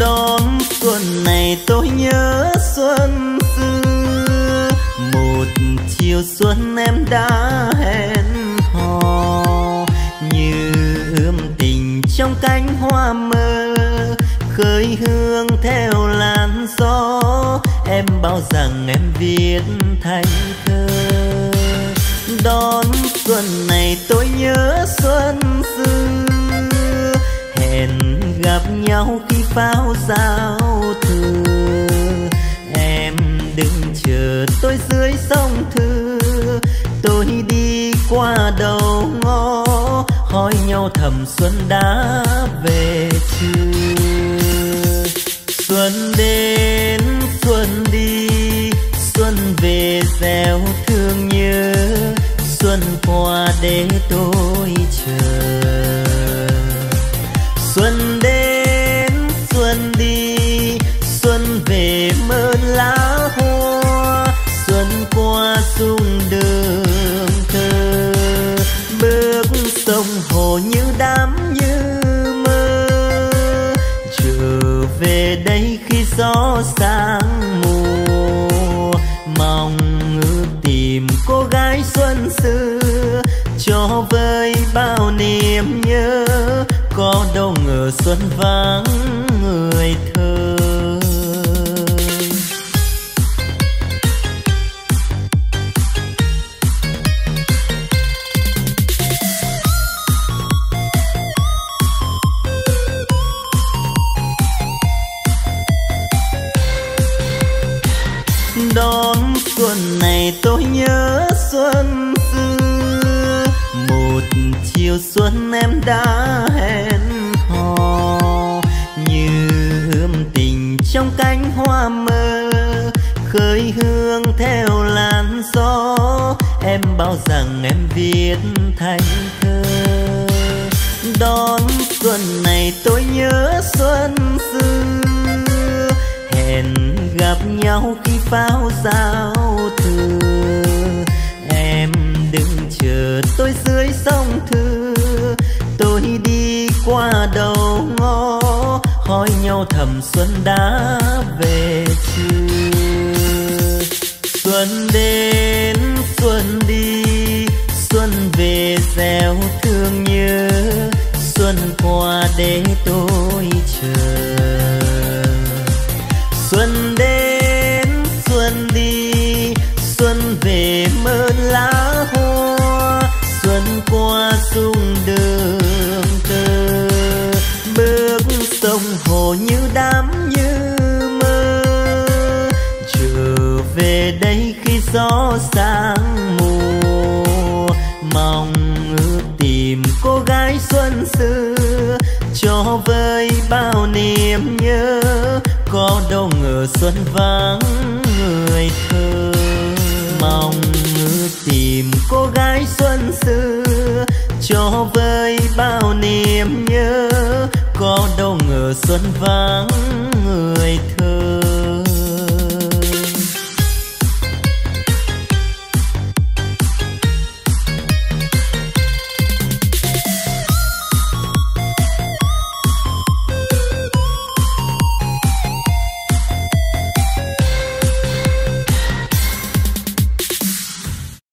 đón xuân này tôi nhớ xuân xưa. Một chiều xuân em đã hẹn hò, như ươm tình trong cánh hoa mơ, khơi hương theo làn gió. Em bao rằng em viết thành thơ. Đón xuân này tôi nhớ xuân xưa gặp nhau khi pháo giao thừa. Em đừng chờ tôi dưới sông thư. Tôi đi qua đầu ngõ, hỏi nhau thầm xuân đã về chưa? Xuân đến, xuân đi, xuân về gieo thương nhớ. Xuân qua để tôi chờ. Xuân sông hồ như đám như mơ. Trở về đây khi gió sang mùa, mong ngư tìm cô gái xuân xưa. Cho với bao niềm nhớ, có đâu ngờ xuân vắng người thơ. Đón xuân này tôi nhớ xuân xưa. Một chiều xuân em đã hẹn hò, như ươm tình trong cánh hoa mơ, khơi hương theo làn gió. Em bảo rằng em viết thành thơ. Đón xuân này tôi nhớ xuân xưa hẹn gặp nhau khi pháo giao thừa. Em đừng chờ tôi dưới sông thư. Tôi đi qua đầu ngõ, hỏi nhau thầm xuân đã về chưa? Xuân đến, xuân đi, xuân về gieo thương nhớ. Xuân qua để tôi chờ xuân đến, xuân đi, xuân về mơn lá hoa. Xuân qua sung đường tơ, bước sông hồ như đám như mơ. Trở về đây khi gió sang mùa, mong ước tìm cô gái xuân xưa. Cho với bao niềm nhớ có đâu ngờ xuân vắng người thơ mong ngư tìm cô gái xuân xưa, cho với bao niềm nhớ có đâu ngờ xuân vắng người thơ.